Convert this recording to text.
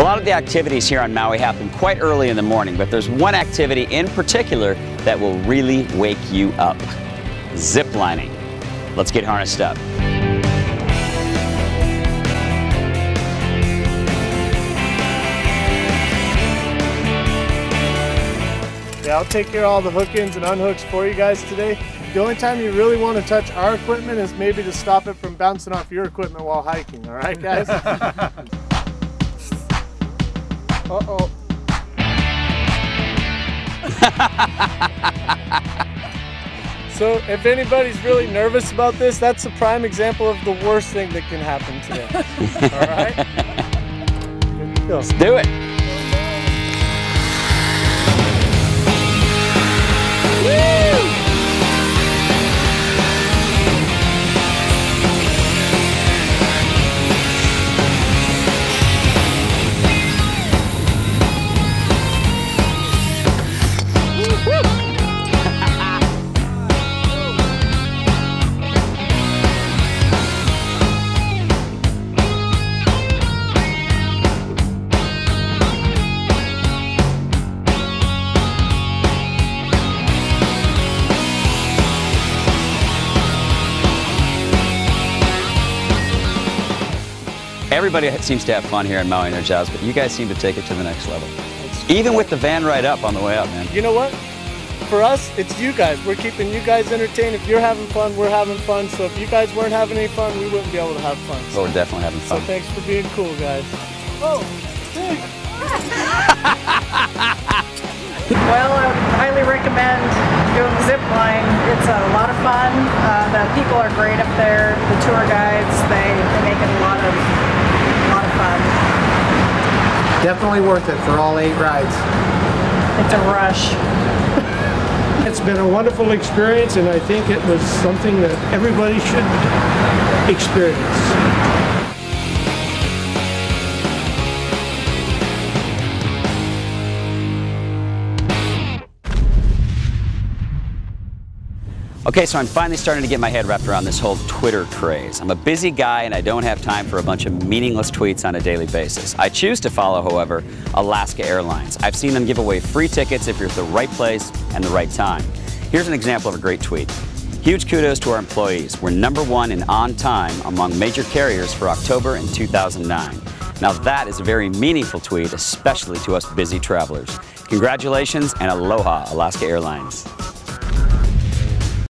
A lot of the activities here on Maui happen quite early in the morning, but there's one activity in particular that will really wake you up. Zip lining. Let's get harnessed up. Yeah, I'll take care of all the hook-ins and unhooks for you guys today. The only time you really want to touch our equipment is maybe to stop it from bouncing off your equipment while hiking, all right, guys? Uh-oh. so if anybody's really nervous about this, that's a prime example of the worst thing that can happen today. all right? Let's do it. Everybody seems to have fun here in Maui in their jobs, but you guys seem to take it to the next level. Even with the van ride up on the way up, man. You know what? For us, it's you guys. We're keeping you guys entertained. If you're having fun, we're having fun. So if you guys weren't having any fun, we wouldn't be able to have fun. So we're definitely having fun. So thanks for being cool, guys. Oh, hey. Well, I would highly recommend doing the zip line. It's a lot of fun. Uh, the people are great up there. The tour guides, they, they make it a lot of, lot of fun. Definitely worth it for all eight rides. It's a rush. It's been a wonderful experience, and I think it was something that everybody should experience. Okay, so I'm finally starting to get my head wrapped around this whole Twitter craze. I'm a busy guy and I don't have time for a bunch of meaningless tweets on a daily basis. I choose to follow, however, Alaska Airlines. I've seen them give away free tickets if you're at the right place and the right time. Here's an example of a great tweet. Huge kudos to our employees. We're number one in on time among major carriers for October in 2009. Now that is a very meaningful tweet, especially to us busy travelers. Congratulations and aloha, Alaska Airlines.